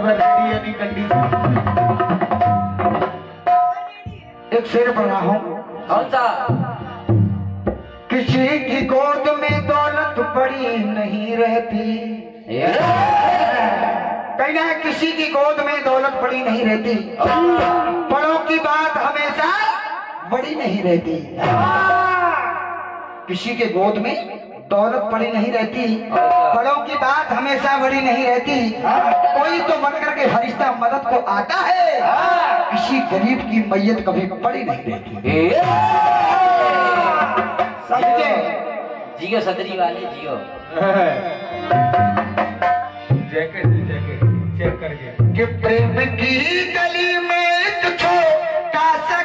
Ever ready यानी condition एक शेर पढ़ रहा हूँ। कौन सा? किसी की गोद में दौलत पड़ी नहीं रहती। कहना है किसी की गोद में दौलत पड़ी नहीं रहती। बड़ों की बात हमेशा बड़ी नहीं रहती। किसी के गोद में दौलत पड़ी नहीं रहती। बड़ों की बात हमेशा बड़ी नहीं रहती। कोई तो बन करके फरिश्ता मदद को आता है। किसी गरीब की मैयत कभी पड़ी नहीं रहती। जियो। सदरी वाले जियो। जैकेट जैकेट चेक करके। कि प्रेम की गली में एक छोटा सा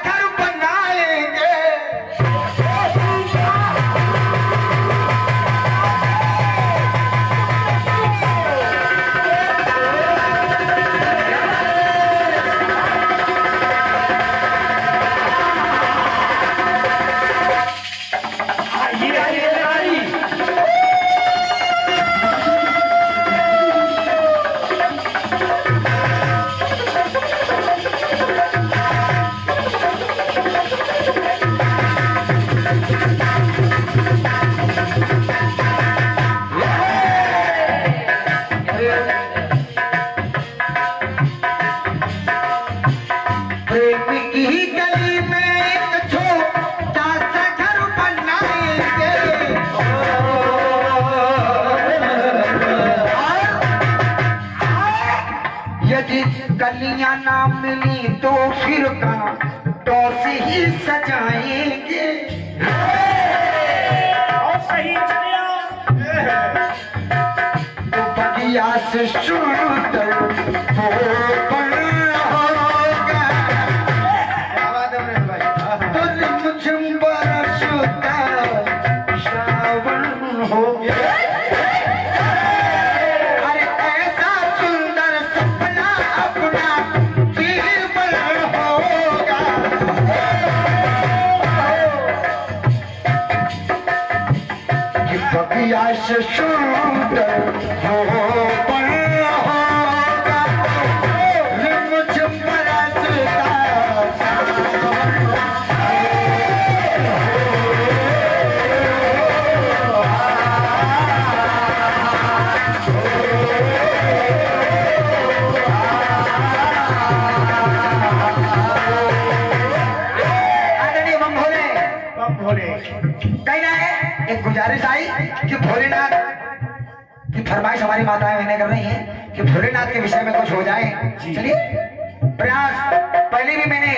ना मिली तो फिर का तो से ही सजाएँगे। और सही तो बगिया से शुरू हो। बगिया से भोलेनाथ के विषय में कुछ हो जाए। चलिए प्रयास पहले भी मैंने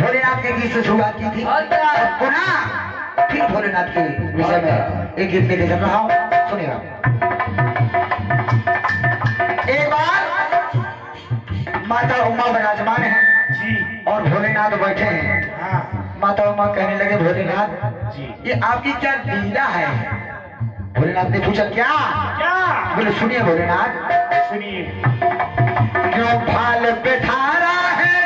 भोलेनाथ के गीत से शुरुआत की थी। पुनः फिर भोलेनाथ के विषय में एक गीत लेके चल रहा हूँ। सुनिएगा एक बार माता उमा विराजमान है जी। और भोलेनाथ बैठे हैं। हाँ। माता उमा कहने लगे भोलेनाथ जी। ये आपकी क्या लीला है? भोलेनाथ ने पूछा क्या? क्या? बोले सुनिए भोलेनाथ। सुनिए। क्यों फाल पे ठारा है?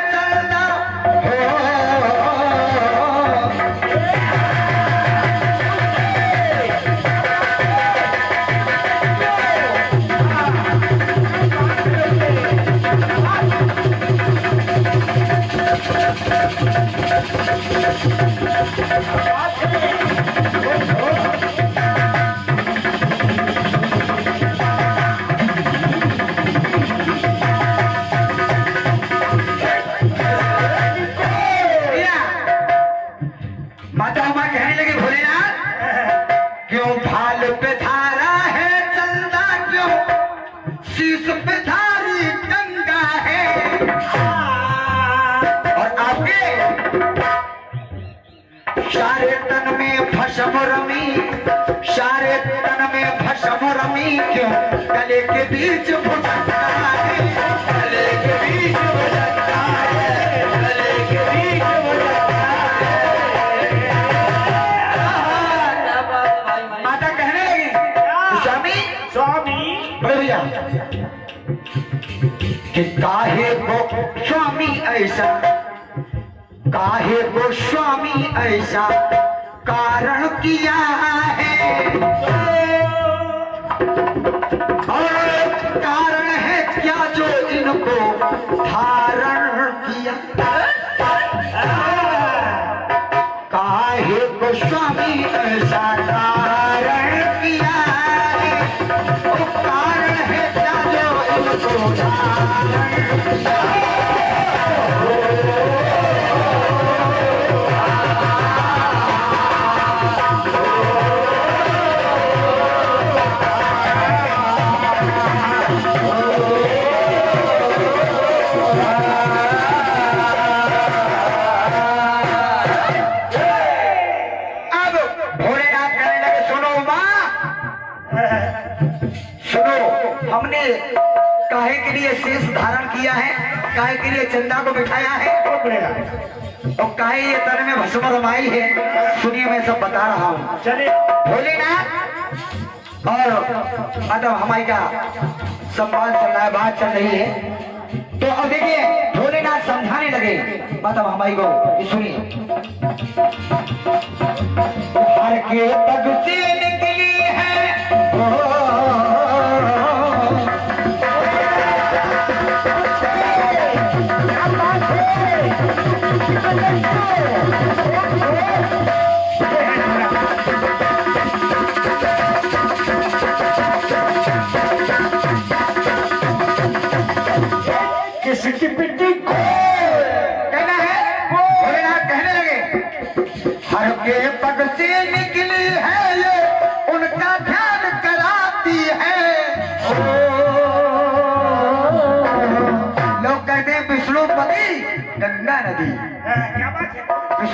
सारे तन में भस्म रमी सारे तन में भस्म रमी क्यों? गले के बीच है गले के है गले के है है माता कहने लगी स्वामी स्वामी बोले भैया कि काहे को स्वामी ऐसा काहे को स्वामी ऐसा कारण किया है? और कारण है क्या जो इनको धारण किया? काहे को स्वामी ऐसा कारण किया है? कारण है क्या जो इनको धारण किया? के लिए चंदा को बिठाया है। और काहे ये तन में भस्म रमाई है? सुनिए मैं सब बता रहा हूँ। भोलेनाथ! और मतलब हमारी का संवाद चल रहा है बात चल रही है। तो अब देखिए भोलेनाथ समझाने लगे। मतलब हमारी को सुनिए। हर के से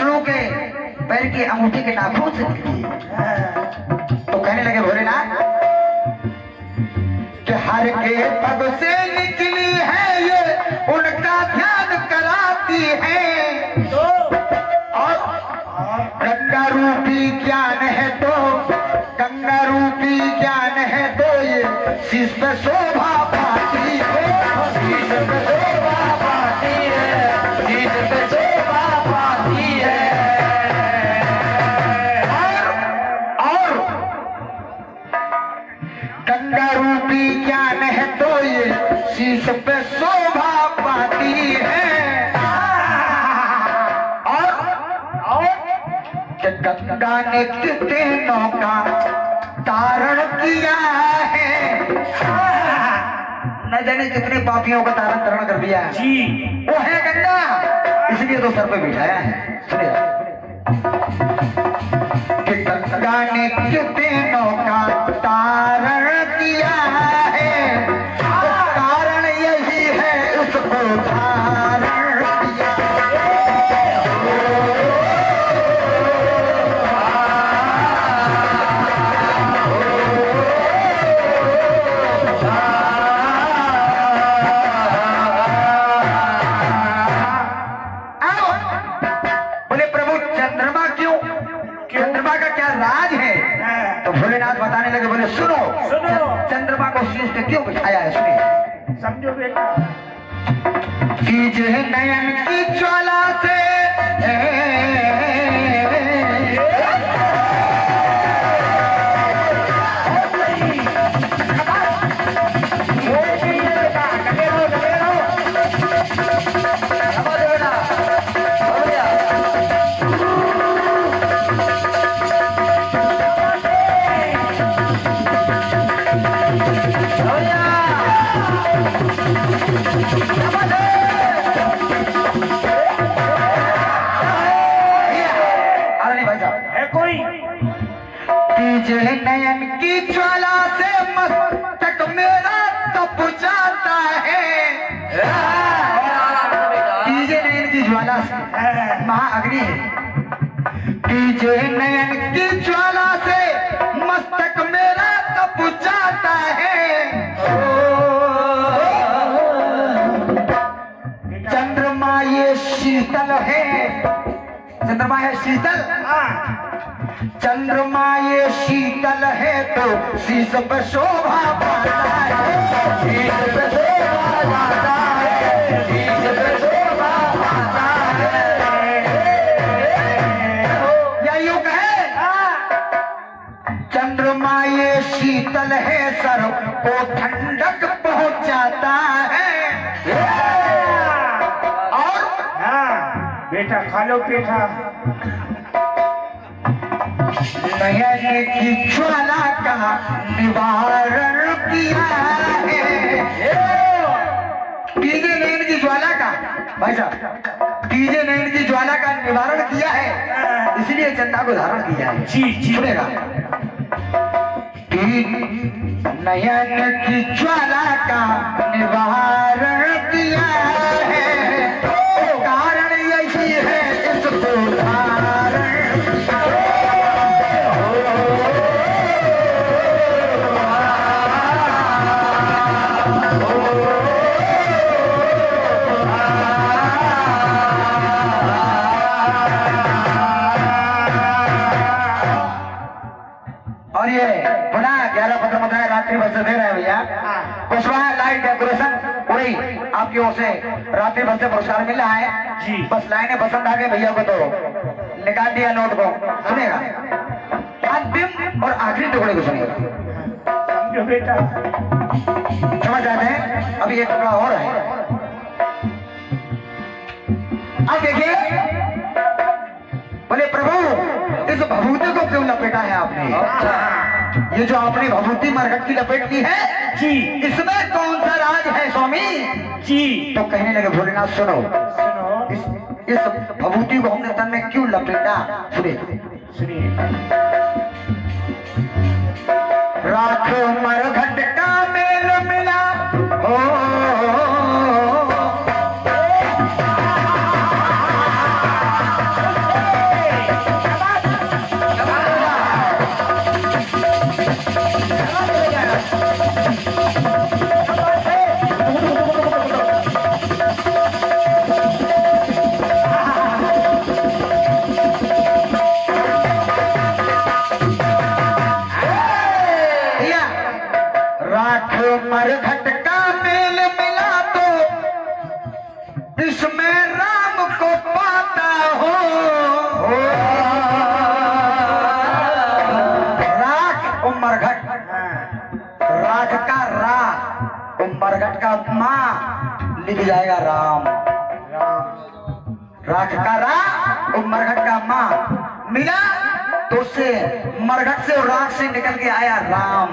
विष्णु के पैर की अंगूठी के नाखून से निकली। तो कहने लगे, भोलेनाथ, कि हर के पग से निकली है ये, उनका ध्यान कराती है गंगा रूपी ज्ञान है तो गंगा रूपी ज्ञान है तो ये पे शोभा पाती है गंगा ने कितनों का तारण किया है। न जाने कितने पापियों का तारण तरण कर दिया है। जी। वो है गंगा। इसलिए तो सर पे बिठाया है। सुनिए। कि गंगा ने कितनों का कोई? नयन की ज्वाला से मस्तक मेरा तप जाता है। ज्वाला से महाअग्नि है। नयन की ज्वाला से मस्तक मेरा कब जाता है। शीतल। हाँ चंद्रमा ये शीतल है तो शीश पे शोभा पाता है। शीश पे शोभा पाता है। शीश पे शोभा पाता है। या यूँ कहे चंद्रमा ये शीतल है सर को ठंडक पहुंचाता है। और हाँ बेटा खा लो पेठा नयन की ज्वाला का निवारण किया है। डीजे नयन की ज्वाला का भाई साहब डीजे नयन की ज्वाला का निवारण किया है इसलिए चंदा को धारण किया है। जी जी। सुनेगा। नयन की ज्वाला का निवारण किया है। कारण यही है इसको से पुरस्कार मिला है। जी। बस लाइनें पसंद आ गए भैया को तो। निकाल दिया नोट को। सुनेगा? अंतिम और आखिरी टुकड़े को सुनिएगा समझो बेटा। समझ जाते हैं अभी एक टुकड़ा और है। अब देखिए। बोले प्रभु इस भभूति को क्यों लपेटा है आपने? ये जो आपने भभूति मरघट की लपेट दी है जी। इसमें कौन सा राज है स्वामी? जी। तो कहने लगे भोलेनाथ सुनो। सुनो। इस इस भभूति को हमने तन में क्यों लपेटा? सुने सुनिए। राख मरघट राख का रा और मरघट का माँ। मिला तो उससे मरघट से और राख से निकल के आया राम।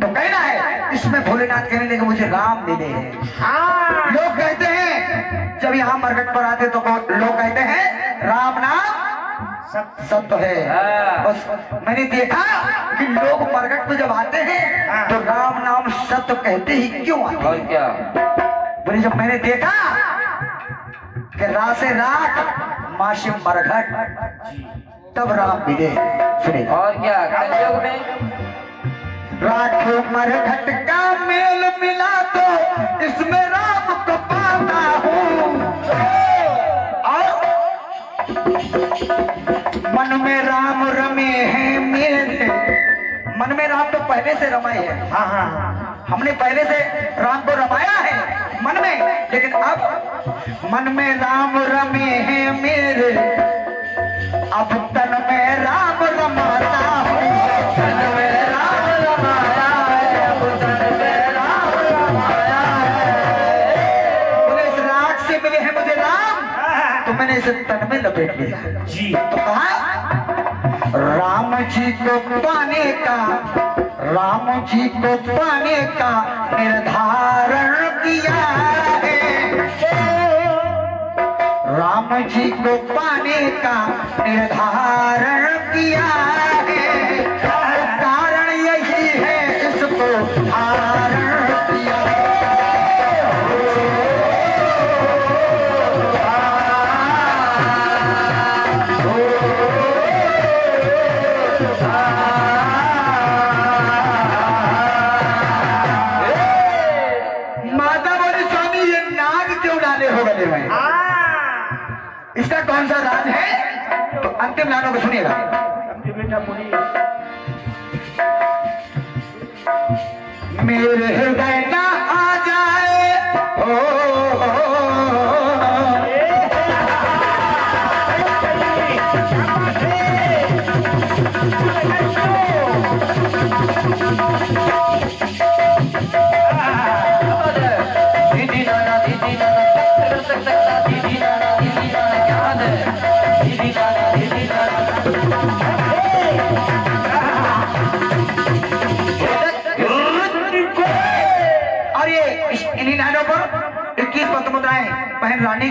तो कहना है इसमें भोलेनाथ कहने लगे मुझे राम मिले हैं। हाँ। लोग कहते हैं जब यहाँ मरघट पर आते तो लोग कहते हैं राम नाम सत्य। है। हाँ। बस मैंने देखा कि लोग मरघट पे जब आते हैं तो राम नाम सत्य कहते ही क्यों आते हैं? क्या? बोले जब मैंने देखा कि रा से राख माँ से मरघट तब राम मिले सुने और क्या कलयुग में? राख मरघट का मेल मिला तो इसमें राम को पाता हूँ। और मन में राम रमे हैं मेरे। मन में राम तो पहले से रमाए हैं। हाँ हाँ हाँ। हमने पहले से राम को रमाया है मन में लेकिन अब मन में राम रमे हैं मेरे। अब तन में राम रमाता हूँ। तन में राम रमाया है अब तन में राम रमाया है बोले इस राग से मिले हैं मुझे राम। तो मैंने इसे तन में लपेट लिया। जी। तो कहा राम जी को पाने का राम जी को पाने का निर्धारण किया है। राम जी को पाने का निर्धारण किया है। कौन सा राज है। तो अंतिम लानों को सुनिएगा। मेरे हृदय ना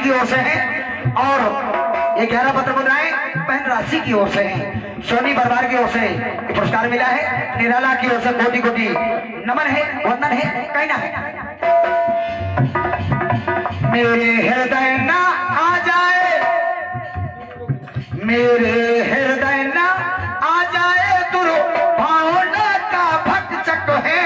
की ओर से हैं और ये ग्यारह पत्र मुद्राएँ बहन राशि की ओर से है। सोनी बरबार की ओर से पुरस्कार मिला है। निराला की ओर से कोटि कोटि नमन है, वंदन है कहना है। मेरे हृदय ना आ जाए। मेरे हृदय ना आ जाए दुरु भावना का भक्षक है।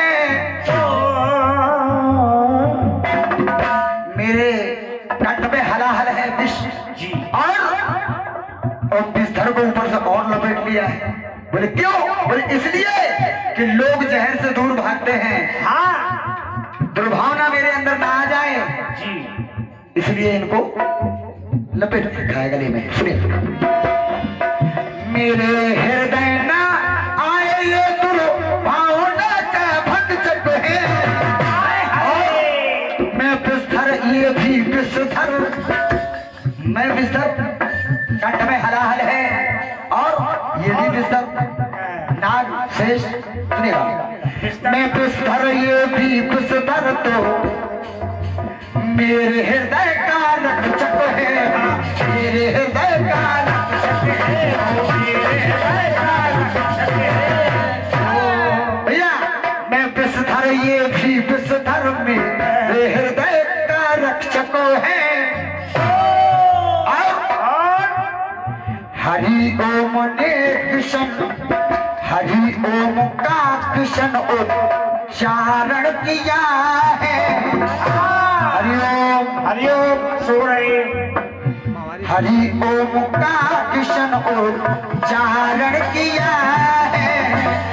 बिस्तर को ऊपर से और लपेट लिया है। बोले क्यों? बोले इसलिए कि लोग जहर से दूर भागते हैं। हाँ। दुर्भावना मेरे अंदर ना आ जाए। जी। इसलिए इनको लपेट रखा है गले में। सुनिए। मेरे हृदय ना आए ये दुर्भावना का भक्षक है? मैं बिस्तर ये भी बिस्तर मैं बिस्तर में है। और ये भी बिस्तर नाग शेष मैं पुष्कर ये भी पुष्कर तो मेरे हृदय का रक्षक है। मेरे हृदय का रक्षक है। ने कृष्ण हरि ओम का कृष्ण उच्चारण किया है। हरिओम हरिओम सो हरि ओम का कृष्ण उच्चारण किया है।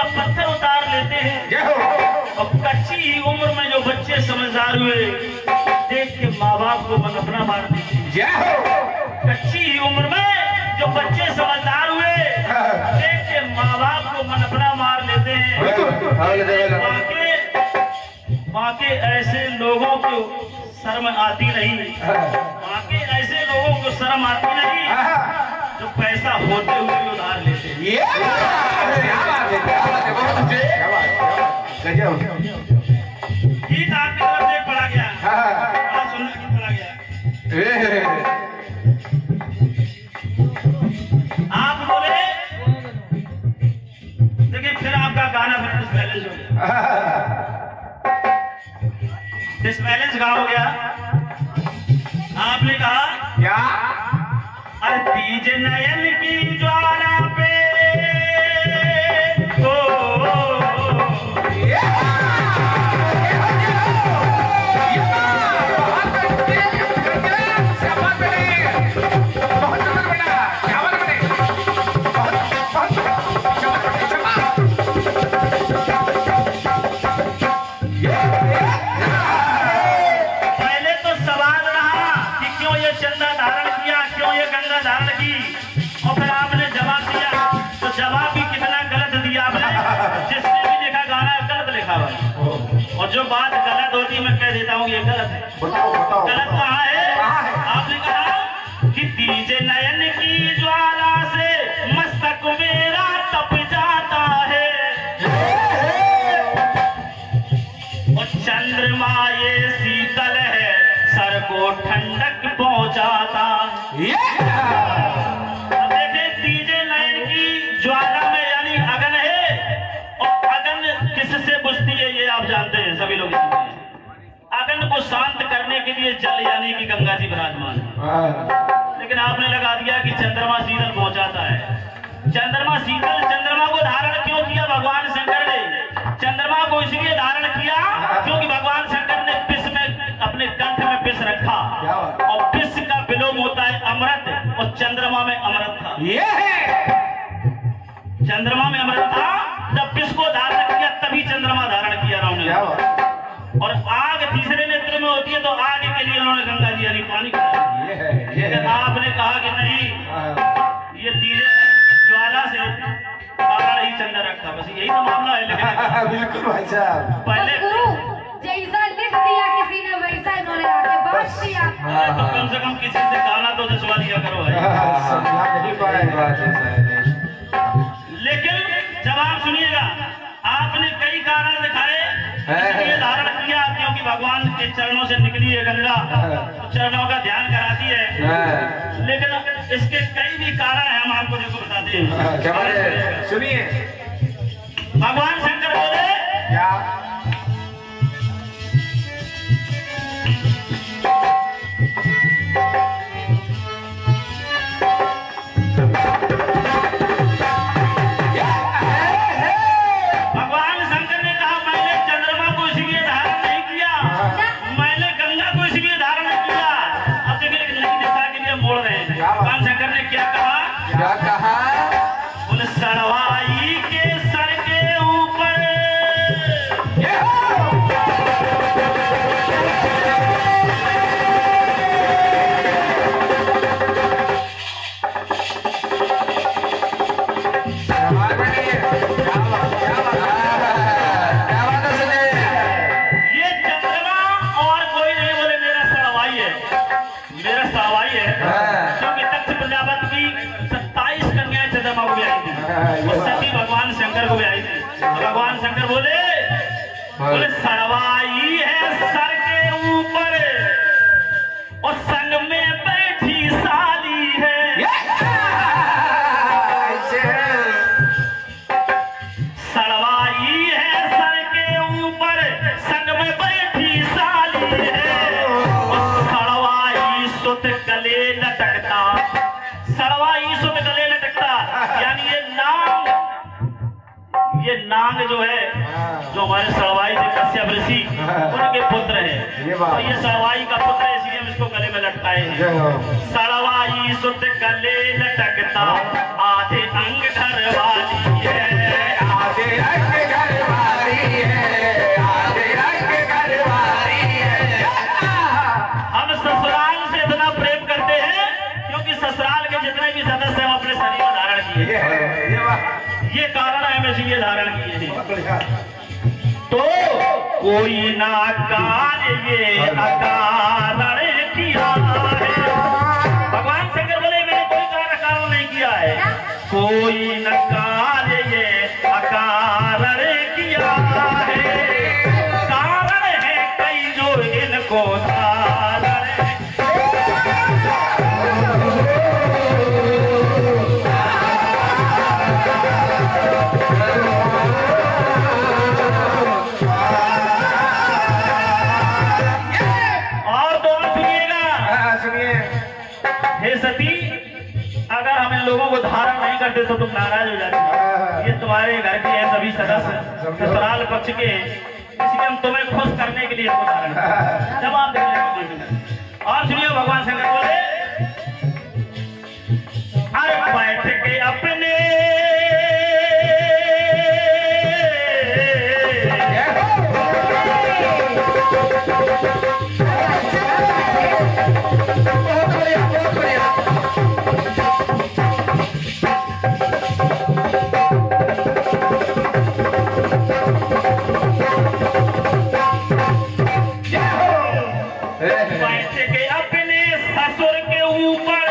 हुआ पत्थर उतार लेते हैं। और कच्ची ही उम्र में जो बच्चे समझदार हुए देख के माँ बाप को अपना मार देते हैं हो। कच्ची ही उम्र में जो बच्चे समझदार हुए देख के माँ बाप को मन अपना मार लेते हैं। माँ के माँ के ऐसे लोगों को शर्म आती नहीं। माँ के ऐसे लोगों को शर्म आती नहीं जो पैसा होते हुए उधार लेते हैं। बात है है है गजब गीत आपकी तरफ़ से पढ़ा गया हाँ। बड़ा सुंदर पढ़ा गया। आप बोले देखिए फिर आपका गाना फिर डिसबैलेंस हो गया। डिसबैलेंस कहा हो। गया। आपने कहा क्या? अरे तीज नयन की ये गलत है। बताओ बताओ गलत कहाँ है? आपने कहा कि तीज नयन की ज्वाला से मस्तक मेरा तप जाता है। और चंद्रमा ये शीतल है सर को ठंडक पहुंचाता। अब के लिए जल यानी कि गंगा जी विराजमान है। लेकिन आपने लगा दिया कि चंद्रमा शीतल पहुंचाता है। चंद्रमा शीतल चंद्रमा को धारण क्यों किया? भगवान शंकर ने। चंद्रमा को इसलिए धारण किया क्योंकि भगवान शंकर ने विष में अपने कंठ में विष रखा। और विष का विलोम होता है अमृत और चंद्रमा में अमृत था। ये है। चंद्रमा में अमृत था जब विष को धारण किया तभी चंद्रमा धारण किया राम ने। और आग तीसरे नेत्र में होती है तो आग के लिए उन्होंने गंगा जी यानी पानी ये लेकिन आपने कहा कि नहीं हाँ। ये तीरे ज्वाला से ही चंदा रखा बस यही तो मामला है लेकिन। बिल्कुल भाई साहब। पहले जैसा लिख दिया किसी ने वैसा इन्होंने आगे बांट दिया। तो कम से कम किसी से गाना तो दिलवा दिया करो भाई। भगवान के चरणों से निकली है गंगा तो चरणों का ध्यान कराती है। लेकिन इसके कई भी कारण है हम आपको देखो बताते हैं। है? सुनिए। भगवान ये नांग जो है जो हमारे सड़वाई थे कश्यप ऋषि उनके पुत्र है। ये। और ये सड़वाई का पुत्र है इसलिए हम इसको गले में लटकाए हैं। सरवाई सुध सड़वाई सुत गले लटकता कोई ना ये अकारण ससुराल पक्ष के इसलिए हम तुम्हें खुश करने के लिए। जवाब दे बैठ के अपने ससुर के ऊपर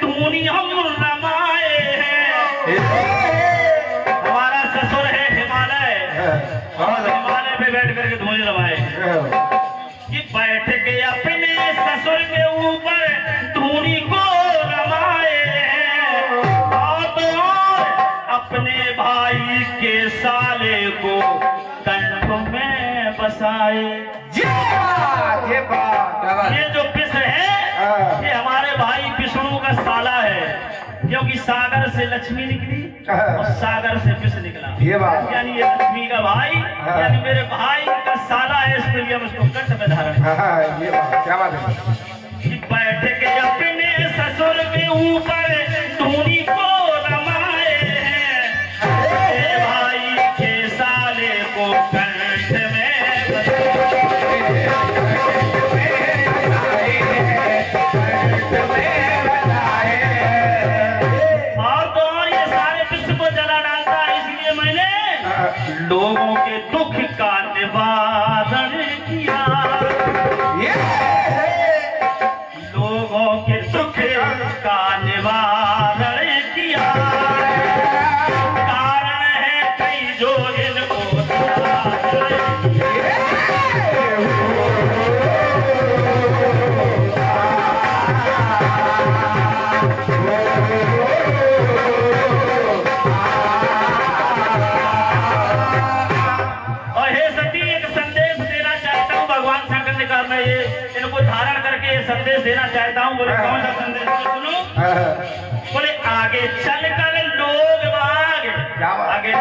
धूनी हम रमाए हैं। हमारा ससुर है हिमालय। और हिमालय पे बैठ करके धूनी रमाए कि बैठ के अपने ससुर के ऊपर धूनी को रमाए हैं। और तो और अपने भाई के साले को कंठ में बसाए। ये बात ये बात ये जो पिस्र है हाँ। ये हमारे भाई विष्णु का साला है क्योंकि सागर से लक्ष्मी निकली हाँ। और सागर से विष निकला ये बात। यानी ये लक्ष्मी का भाई हाँ। यानी मेरे भाई का साला है इसके लिए हम उसको कंठ में धारण हाँ, हाँ, ये बात क्या बात है बैठ के अपने ससुर के ऊपर धूनी को कौन सा संदेश सुनो बोले आगे चल कर लोग बाग आगे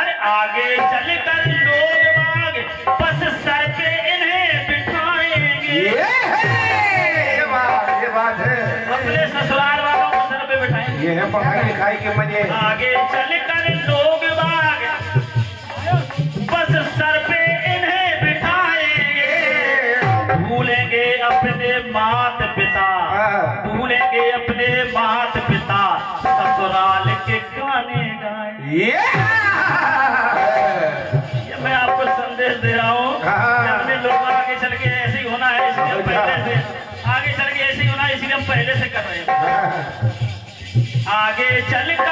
अरे आगे चल कर लोग बाग बस सर पे इन्हें बिठाएँगे। ये है! ये बात ये बात है। अपने ससुराल वालों को सर पे बिठाएँगे। ये है पढ़ाई लिखाई के मज़े। आगे चल कर लोग आगे चल